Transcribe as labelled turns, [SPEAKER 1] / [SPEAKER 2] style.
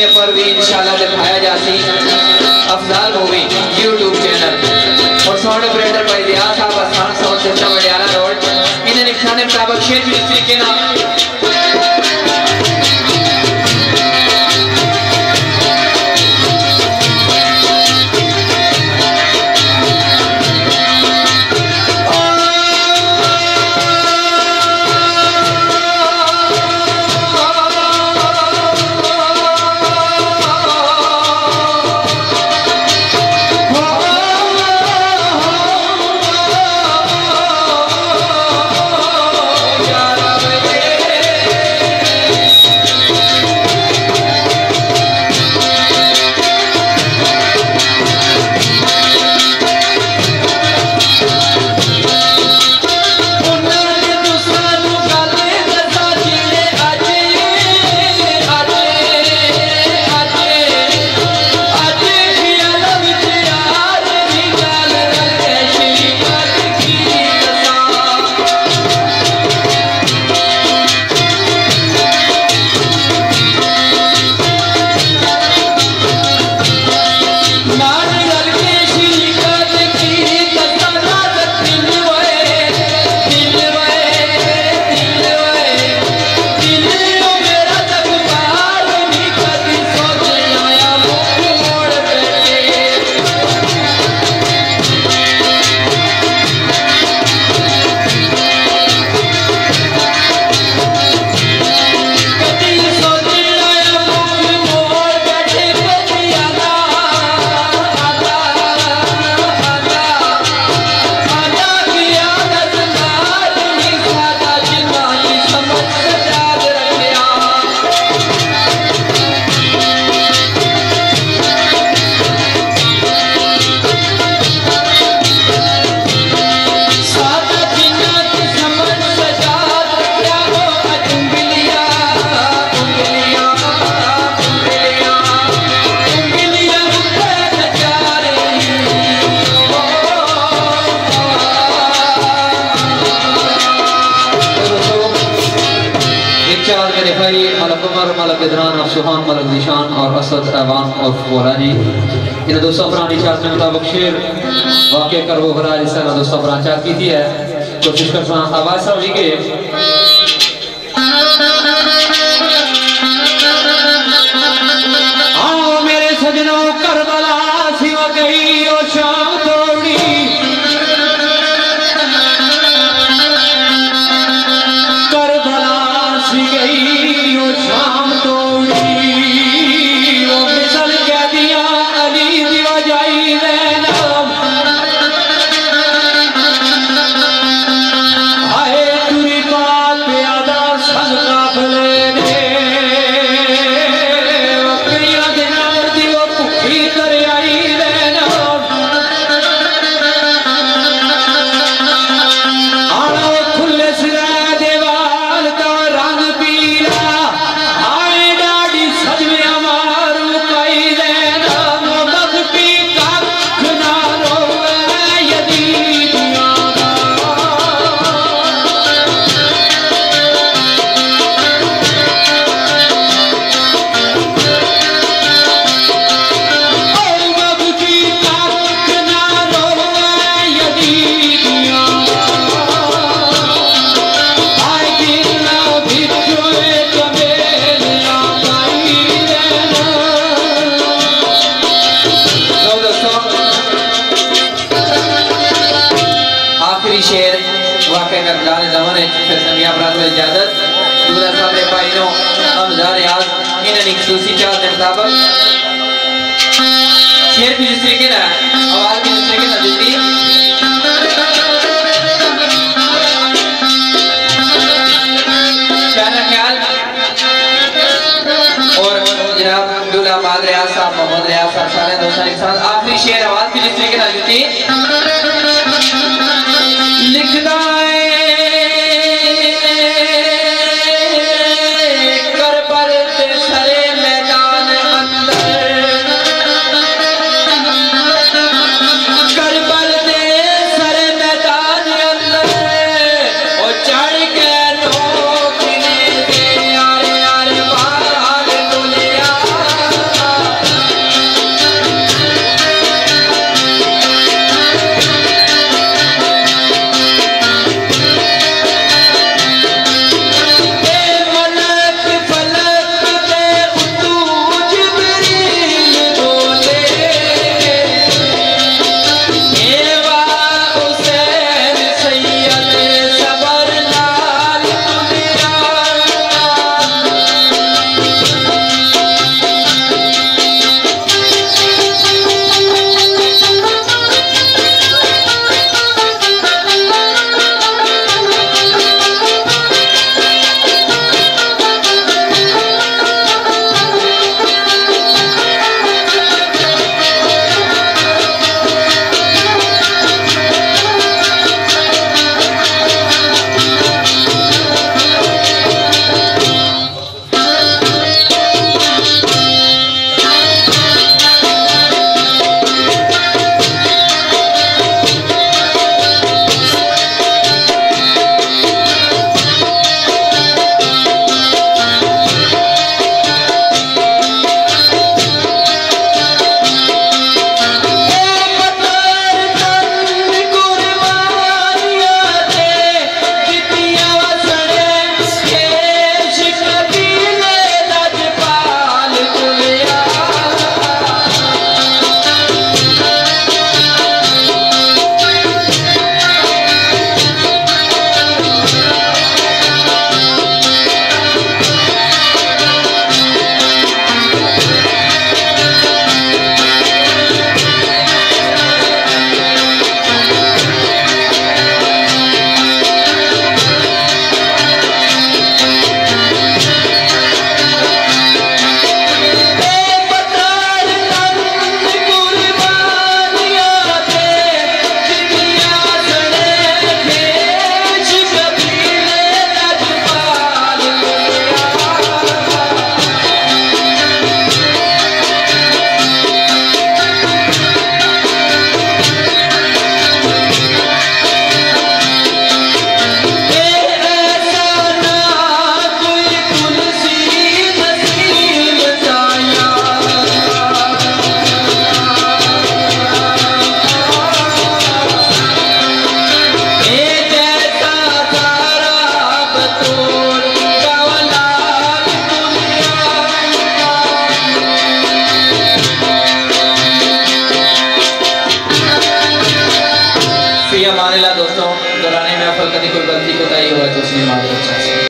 [SPEAKER 1] سینے پر بھی انشاءاللہ دکھایا جاتی افضال مووی یوٹیوب چینل اور ساؤنڈ اپریٹر بھائی دیا صاحب آسان ساؤنڈ سسٹم وڈیارہ روڈ انہیں نقصان مطابق شیر بھی چار طریقے نام ملک عمر ملک ادران اور سبحان ملک نشان اور اسد، ایوان اور فورانی۔ انہیں دو سفرانی چاہت میں مطابق شیر۔ واقع کر وہ غرار اس طرح دوستہ پرانی چاہت کی تھی ہے کوشش کرتا ہوں، آواز صاحب جی کے سمیہ پرات و اجازت دورہ صاحب نے پائنوں ہمزار یاد انہیں ایک خصوصی چاہت مطابق شیر بھی جس طریقے نا آواز بھی جس طریقے نا دیتی خیال اور جناب عبداللہ آباد ریاض صاحب محمد ریاض صاحب سارے دوستان ایک ساتھ آخری شیر آواز بھی جس طریقے نا دیتی